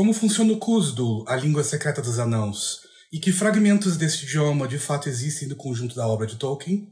Como funciona o Cusdo, a língua secreta dos anãos, e que fragmentos deste idioma de fato existem no conjunto da obra de Tolkien?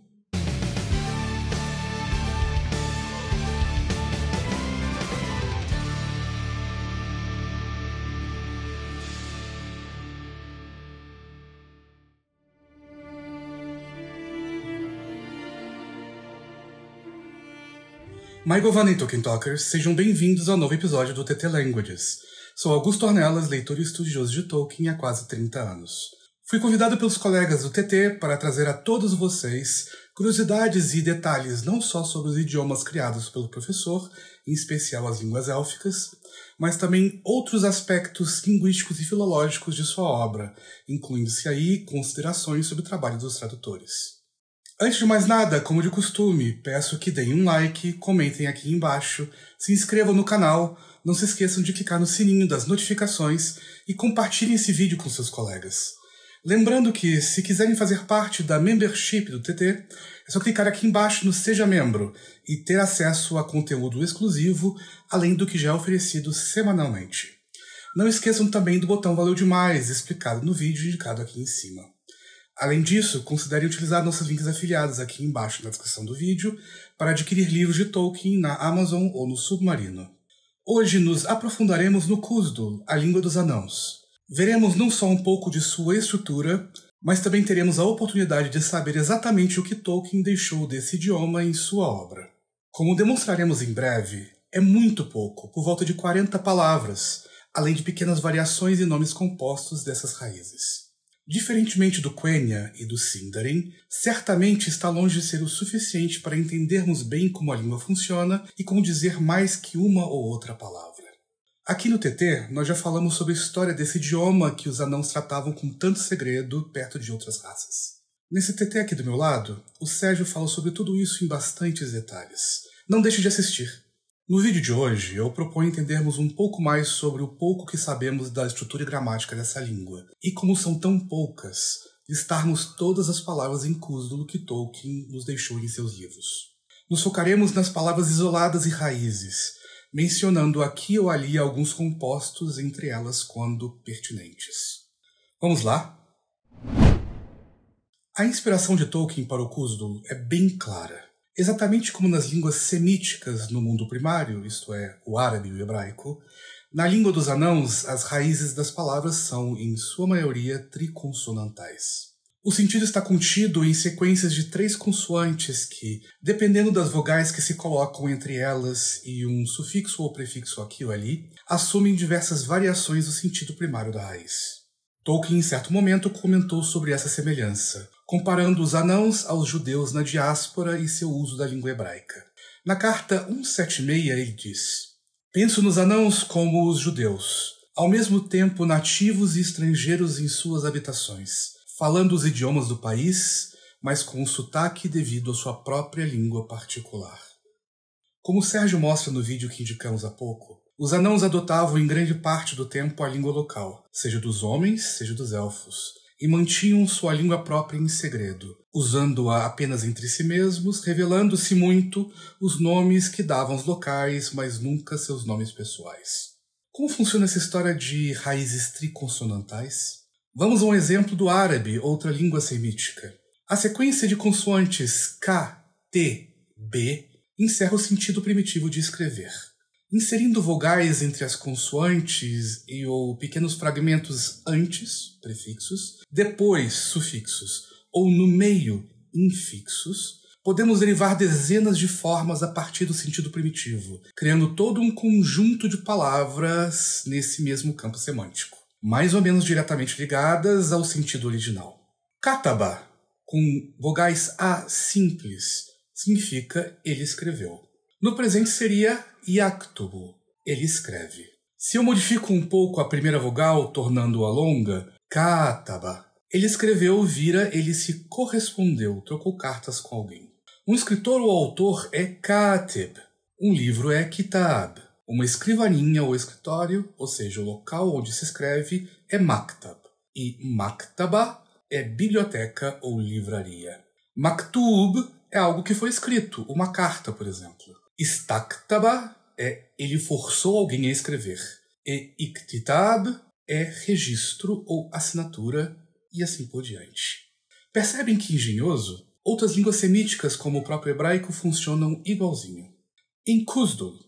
My Govanen Tolkien Talkers, sejam bem-vindos ao novo episódio do TT Languages. Sou Augusto Ornelas, leitor e estudioso de Tolkien há quase 30 anos. Fui convidado pelos colegas do TT para trazer a todos vocês curiosidades e detalhes não só sobre os idiomas criados pelo professor, em especial as línguas élficas, mas também outros aspectos linguísticos e filológicos de sua obra, incluindo-se aí considerações sobre o trabalho dos tradutores. Antes de mais nada, como de costume, peço que deem um like, comentem aqui embaixo, se inscrevam no canal, não se esqueçam de clicar no sininho das notificações e compartilhem esse vídeo com seus colegas. Lembrando que, se quiserem fazer parte da membership do TT, é só clicar aqui embaixo no Seja Membro e ter acesso a conteúdo exclusivo, além do que já é oferecido semanalmente. Não esqueçam também do botão Valeu Demais, explicado no vídeo indicado aqui em cima. Além disso, considere utilizar nossos links afiliados aqui embaixo na descrição do vídeo para adquirir livros de Tolkien na Amazon ou no Submarino. Hoje nos aprofundaremos no Cusdo, a língua dos anãos. Veremos não só um pouco de sua estrutura, mas também teremos a oportunidade de saber exatamente o que Tolkien deixou desse idioma em sua obra. Como demonstraremos em breve, é muito pouco, por volta de 40 palavras, além de pequenas variações e nomes compostos dessas raízes. Diferentemente do Quenya e do Sindarin, certamente está longe de ser o suficiente para entendermos bem como a língua funciona e como dizer mais que uma ou outra palavra. Aqui no TT, nós já falamos sobre a história desse idioma que os anãos tratavam com tanto segredo perto de outras raças. Nesse TT aqui do meu lado, o Sérgio fala sobre tudo isso em bastantes detalhes. Não deixe de assistir. No vídeo de hoje, eu proponho entendermos um pouco mais sobre o pouco que sabemos da estrutura e gramática dessa língua, e como são tão poucas, listarmos todas as palavras em cúsdulo que Tolkien nos deixou em seus livros. Nos focaremos nas palavras isoladas e raízes, mencionando aqui ou ali alguns compostos entre elas quando pertinentes. Vamos lá? A inspiração de Tolkien para o cúsdulo é bem clara. Exatamente como nas línguas semíticas no mundo primário, isto é, o árabe e o hebraico, na língua dos anãos, as raízes das palavras são, em sua maioria, triconsonantais. O sentido está contido em sequências de três consoantes que, dependendo das vogais que se colocam entre elas e um sufixo ou prefixo aqui ou ali, assumem diversas variações do sentido primário da raiz. Tolkien, em certo momento, comentou sobre essa semelhança, comparando os anãos aos judeus na diáspora e seu uso da língua hebraica. Na carta 176 ele diz: Penso nos anãos como os judeus, ao mesmo tempo nativos e estrangeiros em suas habitações, falando os idiomas do país, mas com um sotaque devido à sua própria língua particular. Como Sérgio mostra no vídeo que indicamos há pouco, os anãos adotavam em grande parte do tempo a língua local, seja dos homens, seja dos elfos, e mantinham sua língua própria em segredo, usando-a apenas entre si mesmos, revelando-se muito os nomes que davam os locais, mas nunca seus nomes pessoais. Como funciona essa história de raízes triconsonantais? Vamos a um exemplo do árabe, outra língua semítica. A sequência de consoantes K, T, B encerra o sentido primitivo de escrever. Inserindo vogais entre as consoantes e ou pequenos fragmentos antes, prefixos, depois, sufixos, ou no meio, infixos, podemos derivar dezenas de formas a partir do sentido primitivo, criando todo um conjunto de palavras nesse mesmo campo semântico, mais ou menos diretamente ligadas ao sentido original. Kataba, com vogais A simples, significa ele escreveu. No presente seria Yaktubu. Ele escreve. Se eu modifico um pouco a primeira vogal, tornando-a longa, Kataba. Ele escreveu, vira, ele se correspondeu, trocou cartas com alguém. Um escritor ou autor é Katib. Um livro é Kitab. Uma escrivaninha ou escritório, ou seja, o local onde se escreve, é Maktab. E Maktaba é biblioteca ou livraria. Maktub é algo que foi escrito, uma carta, por exemplo. Istaktaba é ele forçou alguém a escrever. e iktitab é registro ou assinatura e assim por diante. Percebem que engenhoso? Outras línguas semíticas, como o próprio hebraico, funcionam igualzinho. Em Kuzdul,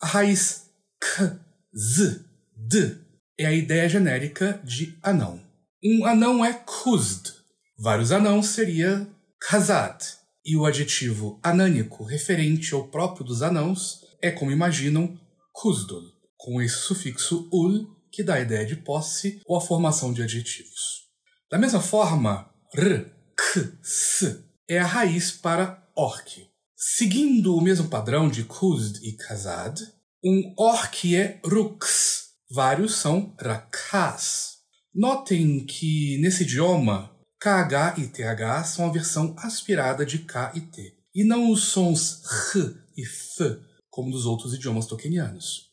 a raiz k, z, d é a ideia genérica de anão. Um anão é kuzd. Vários anãos seria kazad. E o adjetivo anânico referente ao próprio dos anãos é, como imaginam, kuzdul, com esse sufixo ul que dá a ideia de posse ou a formação de adjetivos. Da mesma forma, r, k, s é a raiz para orc. Seguindo o mesmo padrão de kuzd e kazad, um orc é rux, vários são rakas. Notem que nesse idioma, KH e TH são a versão aspirada de K e T, e não os sons R e Th, como dos outros idiomas tokenianos.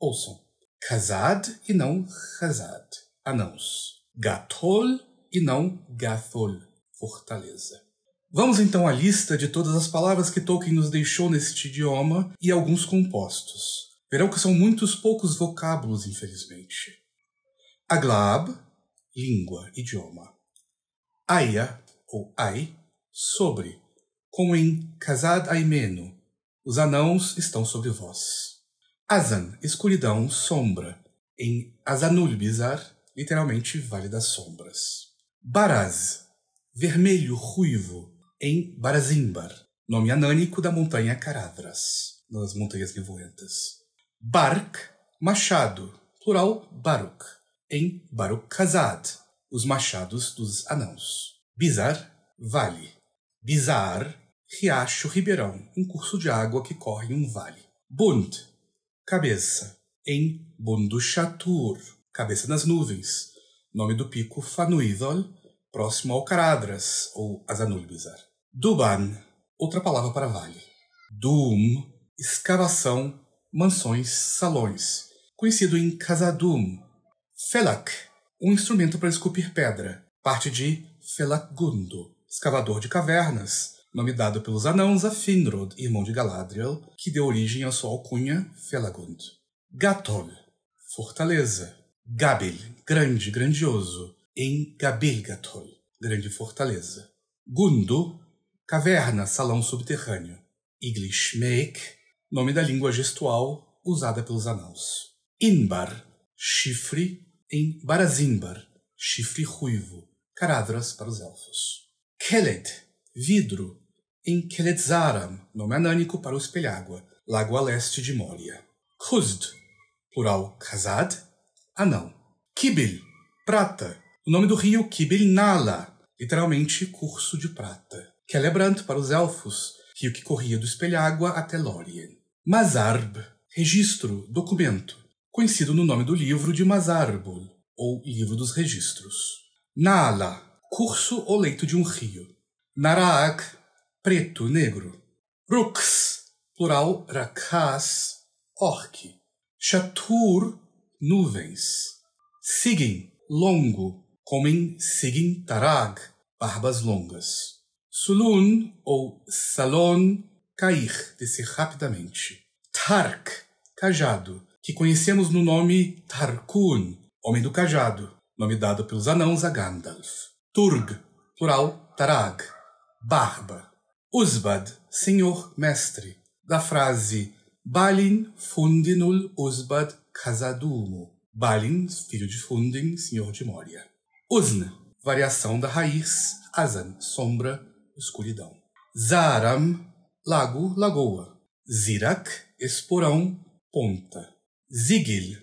Ouçam. Kazad e não Khazad, anãos. Gatol e não Gathol, fortaleza. Vamos então à lista de todas as palavras que Tolkien nos deixou neste idioma e alguns compostos. Verão que são muitos poucos vocábulos, infelizmente. Aglab, língua, idioma. Aya, ou ai, sobre, como em Kazad Aimeno, os anãos estão sobre vós. Azan, escuridão, sombra, em Azanulbizar, literalmente Vale das Sombras. Baraz, vermelho ruivo, em Barazimbar, nome anânico da montanha Caradras, nas Montanhas Nevoentas. Bark, machado, plural Baruk, em Baruk Kazad, os machados dos anãos. Bizar, vale. Bizar, riacho, ribeirão, um curso de água que corre em um vale. Bund, cabeça, em Bundushatur, cabeça nas nuvens, nome do pico Fanuidol, próximo ao Caradras, ou Azanulbizar. Duban, outra palavra para vale. Dum, escavação, mansões, salões, conhecido em Casadum. Felak, um instrumento para esculpir pedra, parte de Felakgundo, escavador de cavernas, nome dado pelos anãos a Finrod, irmão de Galadriel, que deu origem à sua alcunha Felagund. Gatol, fortaleza. Gabil, grande, grandioso, em Gabilgatol, grande fortaleza. Gundo, caverna, salão subterrâneo. Iglishmeik, nome da língua gestual usada pelos anãos. Inbar, chifre, em Barazimbar, chifre ruivo, Caradras para os elfos. Keled, vidro, em Keledzaram, nome anânico para o espelhágua, lago a leste de Moria. Khuzd, plural Khazad, anão. Kibil, prata, o nome do rio Kibil Nala, literalmente curso de prata. Celebrant para os elfos, rio que corria do espelhágua até Lórien. Mazarb, registro, documento, conhecido no nome do livro de Mazarbul, ou Livro dos Registros. Nala, curso ou leito de um rio. Naraag, preto, negro. Rux, plural rakas, orc. Chatur, nuvens. Sigin, longo, como em Sigin Tarag, barbas longas. Sulun, ou Salon, cair, descer rapidamente. Tark, cajado, que conhecemos no nome Tarkun, homem do cajado, nome dado pelos anãos a Gandalf. Turg, plural Tarag, barba. Usbad, senhor mestre, da frase Balin Fundinul Usbad Casadumo. Balin, filho de Fundin, senhor de Moria. Usn, variação da raiz, Azan, sombra, escuridão. Zaram, lago, lagoa. Zirak, esporão, ponta. Zigil,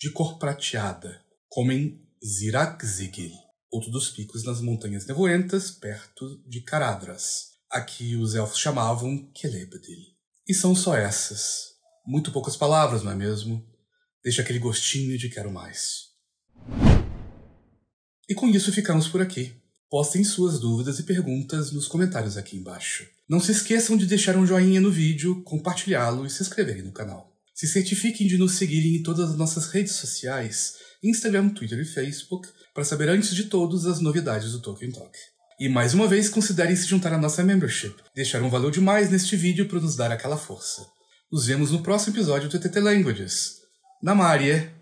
de cor prateada, como em Zirak Zigil, outro dos picos nas montanhas nevoentas, perto de Caradras, a que os elfos chamavam Celebdil. E são só essas. Muito poucas palavras, não é mesmo? Deixa aquele gostinho de quero mais. E com isso ficamos por aqui. Postem suas dúvidas e perguntas nos comentários aqui embaixo. Não se esqueçam de deixar um joinha no vídeo, compartilhá-lo e se inscreverem no canal. Se certifiquem de nos seguirem em todas as nossas redes sociais, Instagram, Twitter e Facebook, para saber antes de todos as novidades do Tolkien Talk. E mais uma vez, considerem se juntar à nossa membership. Deixar um valor demais neste vídeo para nos dar aquela força. Nos vemos no próximo episódio do TTT Languages. Namarie!